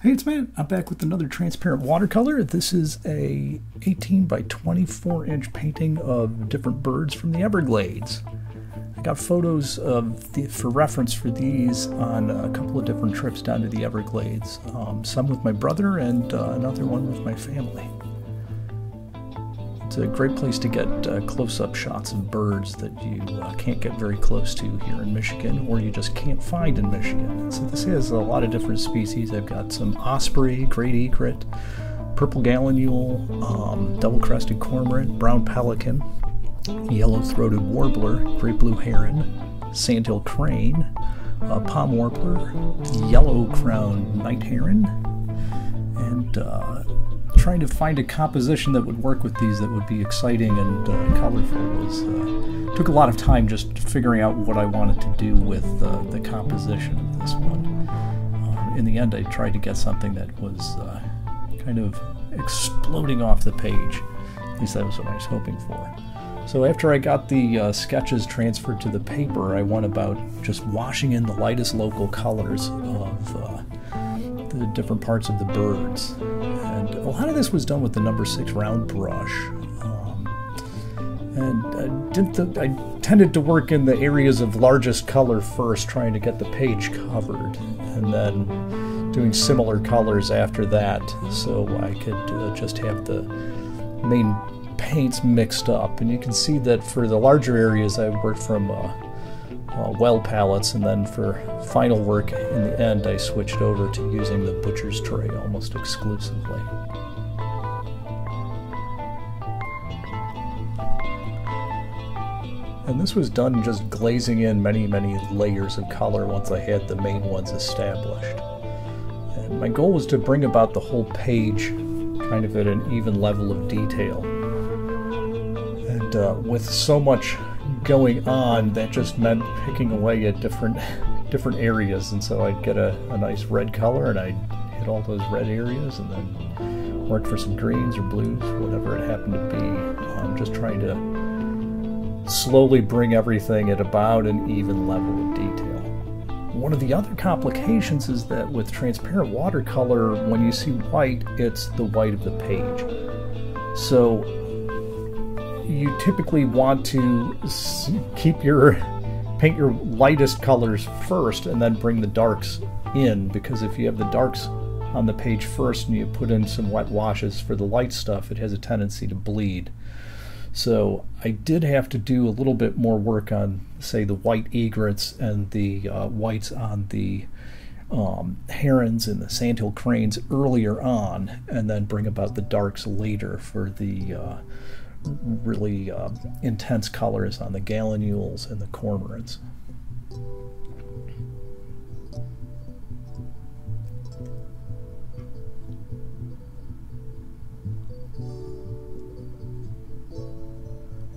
Hey, it's Matt. I'm back with another transparent watercolor. This is a 18 by 24 inch painting of different birds from the Everglades. I got photos of the, for reference for these on a couple of different trips down to the Everglades. Um, some with my brother and uh, another one with my family. It's a great place to get uh, close-up shots of birds that you uh, can't get very close to here in Michigan, or you just can't find in Michigan. So this has a lot of different species. I've got some osprey, great egret, purple gallinule, um, double-crested cormorant, brown pelican, yellow-throated warbler, great blue heron, sandhill crane, uh, palm warbler, yellow-crowned night heron, and uh, trying to find a composition that would work with these that would be exciting and uh, colorful was uh, took a lot of time just figuring out what I wanted to do with uh, the composition of this one. Um, in the end, I tried to get something that was uh, kind of exploding off the page. At least that was what I was hoping for. So after I got the uh, sketches transferred to the paper, I went about just washing in the lightest local colors of uh, the different parts of the birds. And a lot of this was done with the number six round brush. Um, and I, the, I tended to work in the areas of largest color first, trying to get the page covered, and then doing similar colors after that so I could uh, just have the main paints mixed up. And you can see that for the larger areas, I worked from uh, uh, well palettes, and then for final work in the end, I switched over to using the butcher's tray almost exclusively. And this was done just glazing in many, many layers of color once I had the main ones established. And my goal was to bring about the whole page kind of at an even level of detail. And uh, with so much going on, that just meant picking away at different different areas, and so I'd get a, a nice red color, and I'd hit all those red areas, and then work for some greens or blues, whatever it happened to be. I'm just trying to slowly bring everything at about an even level of detail. One of the other complications is that with transparent watercolor, when you see white, it's the white of the page. So you typically want to keep your paint your lightest colors first and then bring the darks in because if you have the darks on the page first and you put in some wet washes for the light stuff it has a tendency to bleed so I did have to do a little bit more work on say the white egrets and the uh, whites on the um, herons and the sandhill cranes earlier on and then bring about the darks later for the uh, really uh, intense colors on the gallinules and the cormorants.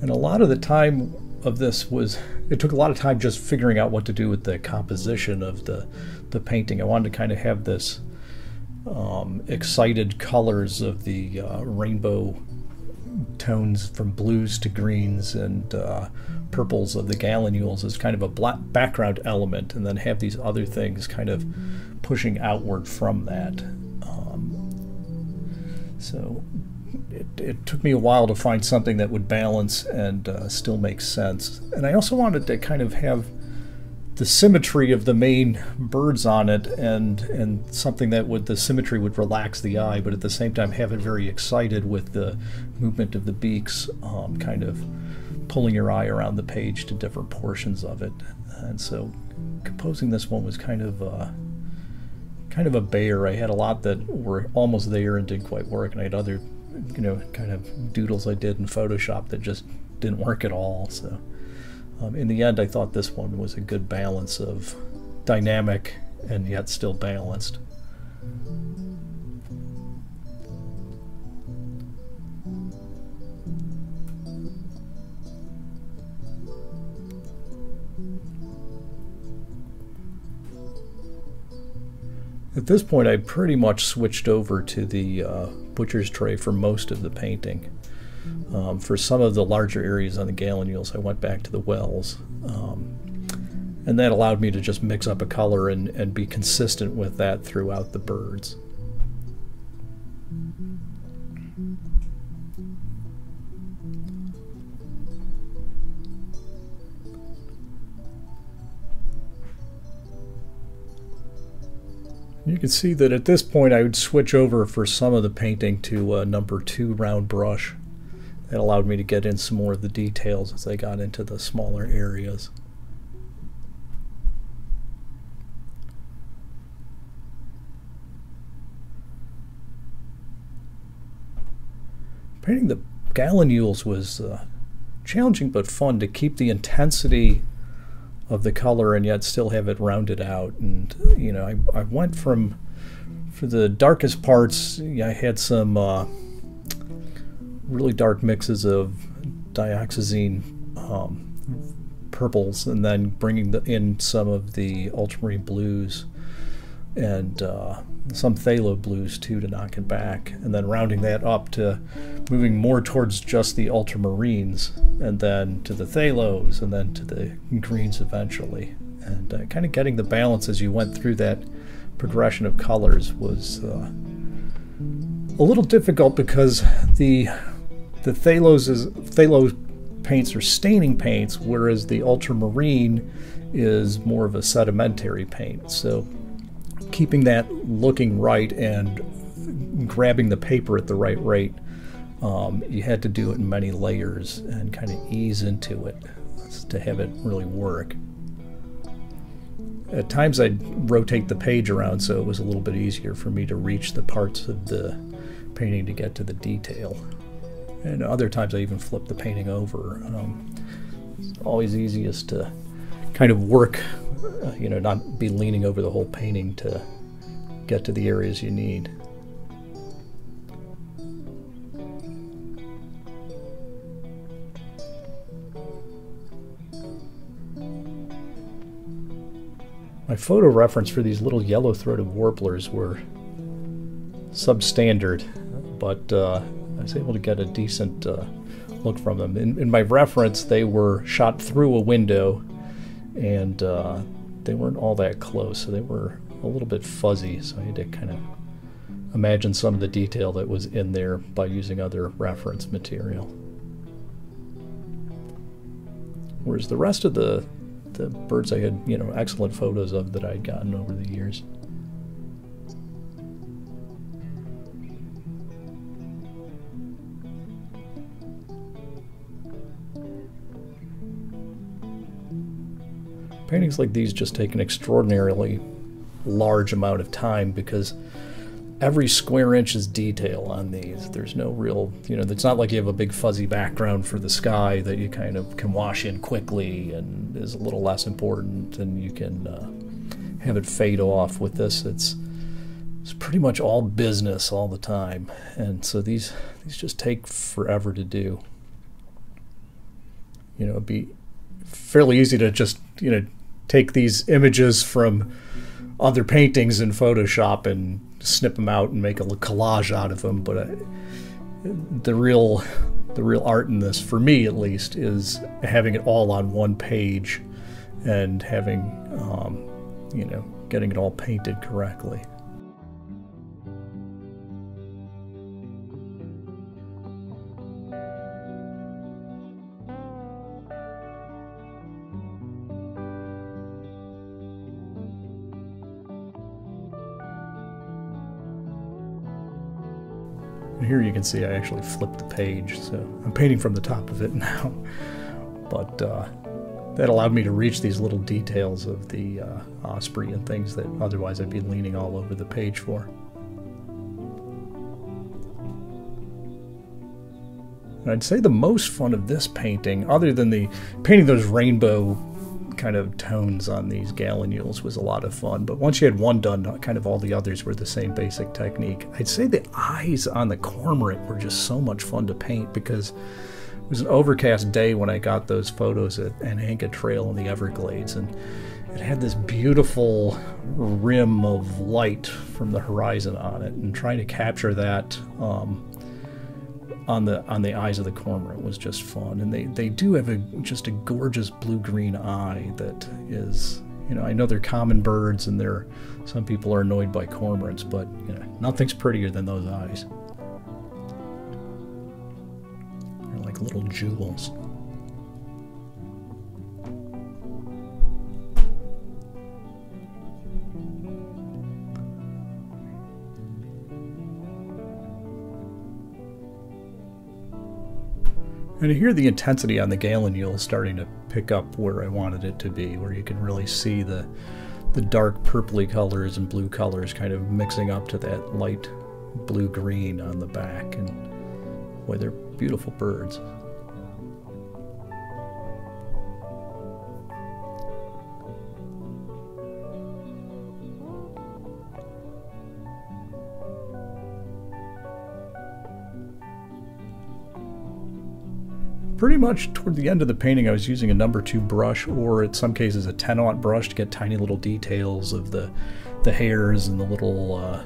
And a lot of the time of this was, it took a lot of time just figuring out what to do with the composition of the, the painting. I wanted to kind of have this um, excited colors of the uh, rainbow tones from blues to greens and uh, purples of the gallinules as kind of a black background element, and then have these other things kind of pushing outward from that. Um, so it, it, took me a while to find something that would balance and uh, still make sense. And I also wanted to kind of have the symmetry of the main birds on it and and something that would the symmetry would relax the eye but at the same time have it very excited with the movement of the beaks um, kind of pulling your eye around the page to different portions of it and so composing this one was kind of uh, kind of a bear I had a lot that were almost there and didn't quite work and I had other you know kind of doodles I did in Photoshop that just didn't work at all so um, in the end, I thought this one was a good balance of dynamic and yet still balanced. At this point, I pretty much switched over to the uh, butcher's tray for most of the painting. Um, for some of the larger areas on the gallinules, I went back to the wells. Um, and that allowed me to just mix up a color and, and be consistent with that throughout the birds. You can see that at this point I would switch over for some of the painting to uh, number two round brush. That allowed me to get in some more of the details as I got into the smaller areas. Painting the gallinules was uh, challenging but fun to keep the intensity of the color and yet still have it rounded out. And you know, I, I went from for the darkest parts. I had some uh, really dark mixes of dioxazine um, purples, and then bringing the, in some of the ultramarine blues and uh, some phthalo blues too to knock it back, and then rounding that up to moving more towards just the ultramarines, and then to the phthalos, and then to the greens eventually, and uh, kind of getting the balance as you went through that progression of colors was uh, a little difficult because the the phthalos is phthalo paints are staining paints, whereas the ultramarine is more of a sedimentary paint. So keeping that looking right and grabbing the paper at the right rate, um, you had to do it in many layers and kind of ease into it to have it really work. At times I'd rotate the page around so it was a little bit easier for me to reach the parts of the painting to get to the detail. And other times I even flip the painting over. Um, it's always easiest to kind of work uh, you know, not be leaning over the whole painting to get to the areas you need. My photo reference for these little yellow-throated warblers were substandard, but uh, I was able to get a decent uh, look from them. In, in my reference, they were shot through a window and uh, they weren't all that close, so they were a little bit fuzzy. So I had to kind of imagine some of the detail that was in there by using other reference material. Whereas the rest of the the birds I had, you know, excellent photos of that I'd gotten over the years. Paintings like these just take an extraordinarily large amount of time because every square inch is detail on these. There's no real, you know, it's not like you have a big fuzzy background for the sky that you kind of can wash in quickly and is a little less important and you can uh, have it fade off. With this, it's it's pretty much all business all the time, and so these these just take forever to do. You know, it'd be fairly easy to just you know take these images from other paintings in Photoshop and snip them out and make a collage out of them. But uh, the real the real art in this, for me at least, is having it all on one page and having um, you know getting it all painted correctly. Here you can see I actually flipped the page, so I'm painting from the top of it now. But uh, that allowed me to reach these little details of the uh, osprey and things that otherwise I'd be leaning all over the page for. I'd say the most fun of this painting, other than the painting those rainbow kind of tones on these gallinules was a lot of fun. But once you had one done, kind of all the others were the same basic technique. I'd say the eyes on the cormorant were just so much fun to paint because it was an overcast day when I got those photos at Anhinga Trail in the Everglades. And it had this beautiful rim of light from the horizon on it. And trying to capture that um, on the on the eyes of the cormorant was just fun, and they they do have a just a gorgeous blue green eye that is you know I know they're common birds and they're some people are annoyed by cormorants, but you know Nothing's prettier than those eyes. They're like little jewels. And here the intensity on the Gallinule is starting to pick up where I wanted it to be, where you can really see the the dark purpley colors and blue colors kind of mixing up to that light blue-green on the back. And boy, they're beautiful birds. Pretty much toward the end of the painting I was using a number two brush or in some cases a 10 aught brush to get tiny little details of the the hairs and the little uh,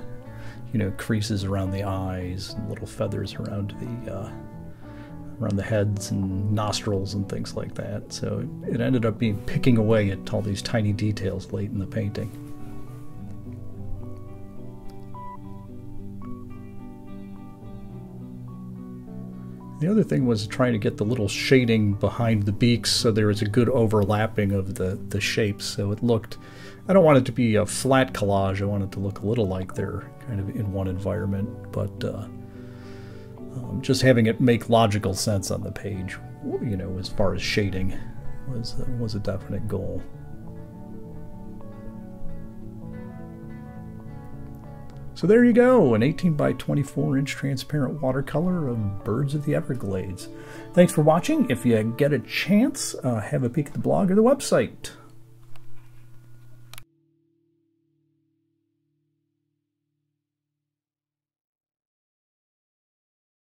you know creases around the eyes and little feathers around the uh, around the heads and nostrils and things like that so it ended up being picking away at all these tiny details late in the painting. The other thing was trying to get the little shading behind the beaks so there was a good overlapping of the, the shapes so it looked, I don't want it to be a flat collage, I want it to look a little like they're kind of in one environment, but uh, um, just having it make logical sense on the page, you know, as far as shading was, uh, was a definite goal. So there you go, an 18 by 24 inch transparent watercolor of Birds of the Everglades. Thanks for watching. If you get a chance, uh, have a peek at the blog or the website.